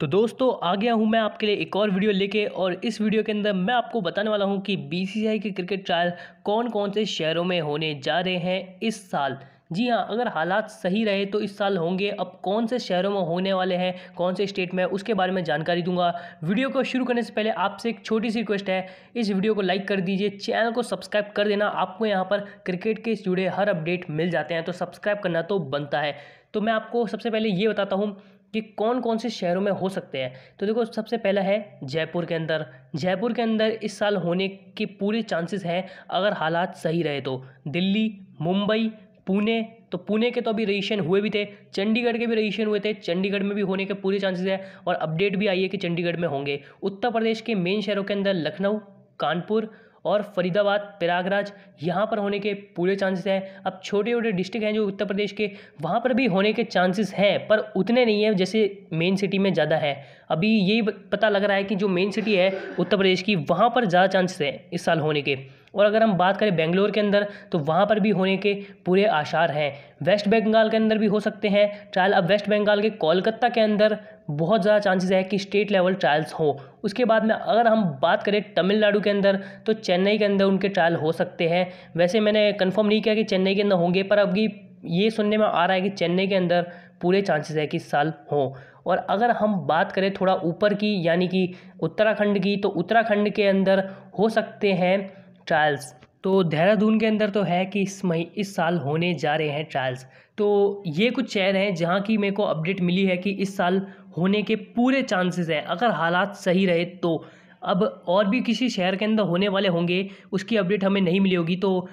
तो दोस्तों, आ गया हूँ मैं आपके लिए एक और वीडियो लेके और इस वीडियो के अंदर मैं आपको बताने वाला हूँ कि बीसीसीआई के क्रिकेट ट्रायल कौन कौन से शहरों में होने जा रहे हैं इस साल। जी हाँ अगर हालात सही रहे तो इस साल होंगे। अब कौन से शहरों में होने वाले हैं, कौन से स्टेट में, उसके बारे में जानकारी दूँगा। वीडियो को शुरू करने से पहले आपसे एक छोटी सी रिक्वेस्ट है, इस वीडियो को लाइक कर दीजिए चैनल को सब्सक्राइब कर देना। आपको यहाँ पर क्रिकेट के जुड़े हर अपडेट मिल जाते हैं तो सब्सक्राइब करना तो बनता है। तो मैं आपको सबसे पहले ये बताता हूँ कि कौन कौन से शहरों में हो सकते हैं। तो देखो, सबसे पहला है जयपुर के अंदर। जयपुर के अंदर इस साल होने के पूरे चांसेस हैं अगर हालात सही रहे तो। दिल्ली, मुंबई, पुणे तो पुणे के तो अभी रजिस्ट्रेशन हुए भी थे, चंडीगढ़ के भी रजिस्ट्रेशन हुए थे, चंडीगढ़ में भी होने के पूरे चांसेस है और अपडेट भी आई है कि चंडीगढ़ में होंगे। उत्तर प्रदेश के मेन शहरों के अंदर लखनऊ, कानपुर और फरीदाबाद, प्रयागराज यहाँ पर होने के पूरे चांसेस हैं। अब छोटे छोटे डिस्ट्रिक्ट हैं जो उत्तर प्रदेश के, वहाँ पर भी होने के चांसेस हैं, पर उतने नहीं हैं जैसे मेन सिटी में ज़्यादा है। अभी यही पता लग रहा है कि जो मेन सिटी है उत्तर प्रदेश की, वहाँ पर ज़्यादा चांसेस हैं इस साल होने के। और अगर हम बात करें बेंगलोर के अंदर तो वहाँ पर भी होने के पूरे आसार हैं। वेस्ट बंगाल के अंदर भी हो सकते हैं, ट्रायल। अब वेस्ट बंगाल के कोलकाता के अंदर बहुत ज़्यादा चांसेस है कि स्टेट लेवल ट्रायल्स हो। उसके बाद में अगर हम बात करें तमिलनाडु के अंदर तो चेन्नई के अंदर उनके ट्रायल हो सकते हैं। वैसे मैंने कन्फर्म नहीं किया कि चेन्नई के अंदर होंगे, पर अभी ये सुनने में आ रहा है कि चेन्नई के अंदर पूरे चांसेस है कि इस साल हों। और अगर हम बात करें थोड़ा ऊपर की, यानी कि उत्तराखंड की तो उत्तराखंड के अंदर हो सकते हैं ट्रायल्स तो देहरादून के अंदर तो है कि इस मही, इस साल होने जा रहे हैं ट्रायल्स तो ये कुछ शहर हैं जहाँ की मेरे को अपडेट मिली है कि इस साल होने के पूरे चांसेस हैं। अगर हालात सही रहे तो। अब और भी किसी शहर के अंदर होने वाले होंगे, उसकी अपडेट हमें नहीं मिली होगी। तो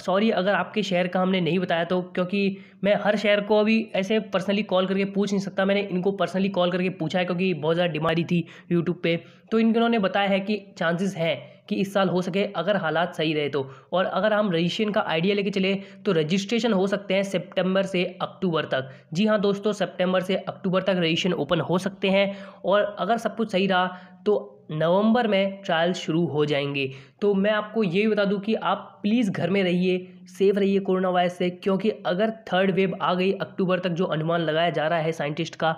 सॉरी अगर आपके शहर का हमने नहीं बताया तो क्योंकि मैं हर शहर को अभी ऐसे पर्सनली कॉल करके पूछ नहीं सकता। मैंने इनको पर्सनली कॉल करके पूछा है क्योंकि बहुत ज़्यादा डिमांड थी यूट्यूब पे। तो इन्होंने बताया है कि चांसेस हैं। कि इस साल हो सके अगर हालात सही रहे तो। और अगर हम रजिस्ट्रेशन का आइडिया लेके चले तो रजिस्ट्रेशन हो सकते हैं सितंबर से अक्टूबर तक। जी हाँ दोस्तों, सितंबर से अक्टूबर तक रजिस्ट्रेशन ओपन हो सकते हैं। और अगर सब कुछ सही रहा तो नवंबर में ट्रायल शुरू हो जाएँगे। तो मैं आपको ये बता दूँ कि आप प्लीज़ घर में रहिए, सेफ़ रहिए कोरोना वायरस से, क्योंकि अगर थर्ड वेव आ गई अक्टूबर तक जो अनुमान लगाया जा रहा है साइंटिस्ट का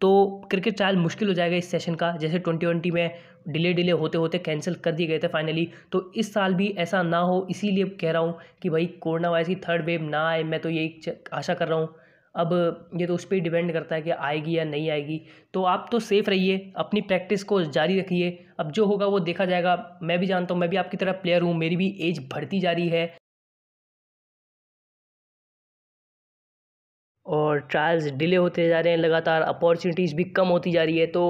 तो क्रिकेट ट्रायल मुश्किल हो जाएगा इस सेशन का। जैसे ट्वेंटी ट्वेंटी में डिले डिले होते होते कैंसिल कर दिए गए थे फाइनली तो इस साल भी ऐसा ना हो, इसीलिए कह रहा हूँ कि भाई कोरोना वायरस की थर्ड वेव ना आए। मैं तो यही आशा कर रहा हूँ। अब ये तो उस पर डिपेंड करता है कि आएगी या नहीं आएगी। तो आप तो सेफ़ रहिए, अपनी प्रैक्टिस को जारी रखिए। अब जो होगा वो देखा जाएगा। मैं भी जानता हूँ, मैं भी आपकी तरह प्लेयर हूँ। मेरी भी एज बढ़ती जा रही है। और ट्रायल्स डिले होते जा रहे हैं, लगातार अपॉर्चुनिटीज़ भी कम होती जा रही है तो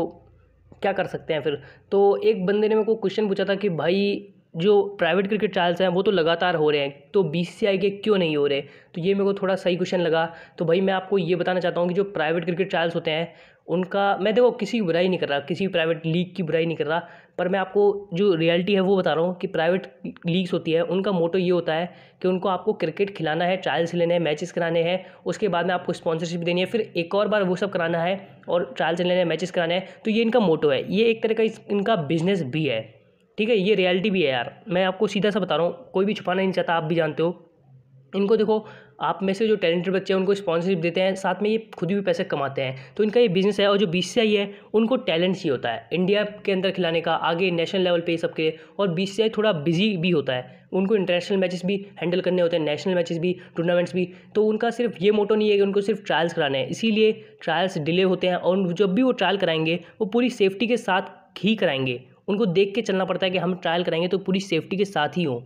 क्या कर सकते हैं फिर? तो एक बंदे ने मेरे को क्वेश्चन पूछा था कि भाई जो प्राइवेट क्रिकेट ट्रायल्स हैं, वो तो लगातार हो रहे हैं तो बी के क्यों नहीं हो रहे? तो ये मेरे को थोड़ा सही क्वेश्चन लगा। तो भाई, मैं आपको ये बताना चाहता हूँ कि जो प्राइवेट क्रिकेट ट्रायल्स होते हैं, उनका, मैं देखो, किसी की बुराई नहीं कर रहा, किसी प्राइवेट लीग की बुराई नहीं कर रहा, पर मैं आपको जो रियलिटी है, वो बता रहा हूँ कि प्राइवेट लीग्स होती है, उनका मोटो ये होता है कि उनको आपको क्रिकेट खिलाना है ट्रायल्स लेने हैं मैचेस कराने हैं, उसके बाद में आपको स्पॉन्सरशिप देनी है, फिर एक और बार वो सब कराना है और ट्रायल्स लेने हैं मैचेस कराने हैं तो ये इनका मोटो है। ये एक तरह का इनका बिज़नेस भी है। ठीक है, ये रियलिटी भी है यार। मैं आपको सीधा सा बता रहा हूँ, कोई भी छुपाना नहीं चाहता, आप भी जानते हो। इनको देखो, आप में से जो टैलेंटेड बच्चे हैं, उनको स्पॉन्सरशिप देते हैं, साथ में ये खुद भी पैसे कमाते हैं। तो इनका ये बिज़नेस है और जो बी सी आई है, उनको टैलेंट ही होता है। इंडिया के अंदर खिलाने का, आगे नेशनल लेवल पे सबके और बी सी आई थोड़ा बिज़ी भी होता है। उनको इंटरनेशनल मैचेस भी हैंडल करने होते हैं नेशनल मैचेस भी टूर्नामेंट्स भी। तो उनका सिर्फ़ ये मोटो नहीं है कि उनको सिर्फ़ ट्रायल्स कराने हैं। इसीलिए ट्रायल्स डिले होते हैं और जब भी वो ट्रायल कराएँगे, वो पूरी सेफ्टी के साथ ही कराएँगे। उनको देख के चलना पड़ता है कि हम ट्रायल कराएँगे तो पूरी सेफ्टी के साथ ही हों।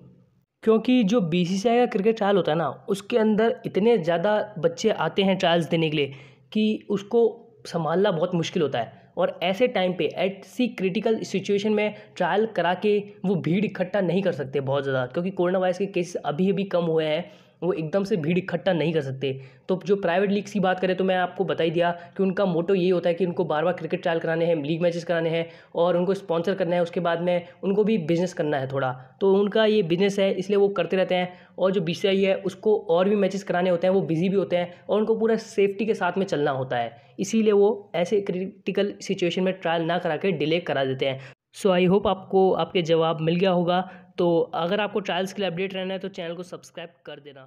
क्योंकि जो बीसीसीआई का क्रिकेट ट्रायल होता है ना, उसके अंदर इतने ज़्यादा बच्चे आते हैं ट्रायल्स देने के लिए कि उसको संभालना बहुत मुश्किल होता है। और ऐसे टाइम पे, ऐसी क्रिटिकल सिचुएशन में ट्रायल करा के वो भीड़ इकट्ठा नहीं कर सकते बहुत ज़्यादा, क्योंकि कोरोना वायरस के केसेस अभी अभी कम हुए हैं। वो एकदम से भीड़ इकट्ठा नहीं कर सकते। तो जो प्राइवेट लीग्स की बात करें तो मैं आपको बता ही दिया कि उनका मोटो ये होता है कि उनको बार बार क्रिकेट ट्रायल कराने हैं लीग मैचेस कराने हैं और उनको स्पॉन्सर करना है, उसके बाद में उनको भी बिज़नेस करना है थोड़ा। तो उनका ये बिज़नेस है, इसलिए वो करते रहते हैं और जो बी है, उसको और भी मैचेस कराने होते हैं, वो बिज़ी भी होते हैं और उनको पूरा सेफ्टी के साथ में चलना होता है। इसीलिए वो ऐसे क्रिटिकल सिचुएशन में ट्रायल ना करा के डिले करा देते हैं। सो आई होप आपको आपके जवाब मिल गया होगा। तो अगर आपको ट्रायल्स के लिए अपडेट रहना है तो चैनल को सब्सक्राइब कर देना।